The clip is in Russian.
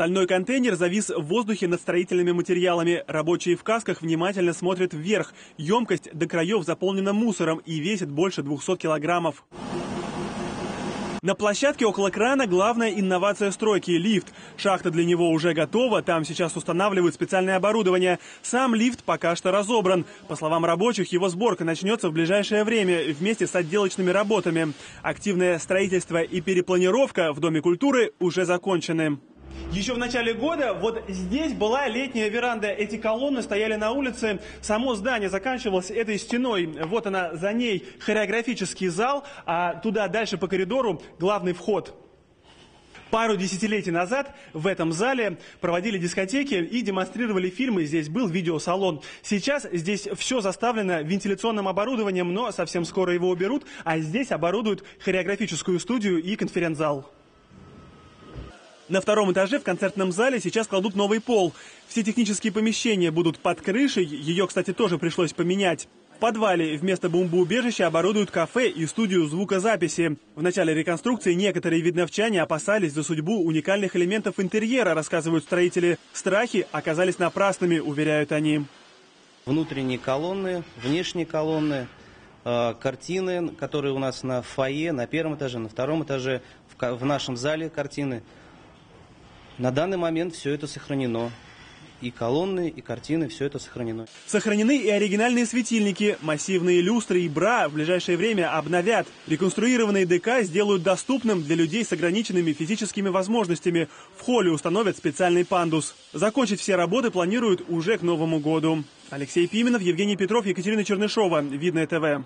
Стальной контейнер завис в воздухе над строительными материалами. Рабочие в касках внимательно смотрят вверх. Емкость до краев заполнена мусором и весит больше 200 килограммов. На площадке около крана главная инновация стройки – лифт. Шахта для него уже готова, там сейчас устанавливают специальное оборудование. Сам лифт пока что разобран. По словам рабочих, его сборка начнется в ближайшее время вместе с отделочными работами. Активное строительство и перепланировка в Доме культуры уже закончены. Еще в начале года вот здесь была летняя веранда. Эти колонны стояли на улице. Само здание заканчивалось этой стеной. Вот она за ней хореографический зал, а туда дальше по коридору главный вход. Пару десятилетий назад в этом зале проводили дискотеки и демонстрировали фильмы. Здесь был видеосалон. Сейчас здесь все заставлено вентиляционным оборудованием, но совсем скоро его уберут, а здесь оборудуют хореографическую студию и конференц-зал. На втором этаже в концертном зале сейчас кладут новый пол. Все технические помещения будут под крышей, ее, кстати, тоже пришлось поменять. В подвале вместо бомбоубежища оборудуют кафе и студию звукозаписи. В начале реконструкции некоторые видновчане опасались за судьбу уникальных элементов интерьера, рассказывают строители. Страхи оказались напрасными, уверяют они. Внутренние колонны, внешние колонны, э, картины, которые у нас на фойе, на первом этаже, на втором этаже, в нашем зале картины – на данный момент все это сохранено. И колонны, и картины, все это сохранено. Сохранены и оригинальные светильники, массивные люстры и бра в ближайшее время обновят. Реконструированные ДК сделают доступным для людей с ограниченными физическими возможностями. В холле установят специальный пандус. Закончить все работы планируют уже к Новому году. Алексей Пименов, Евгений Петров, Екатерина Чернышова. Видное ТВ.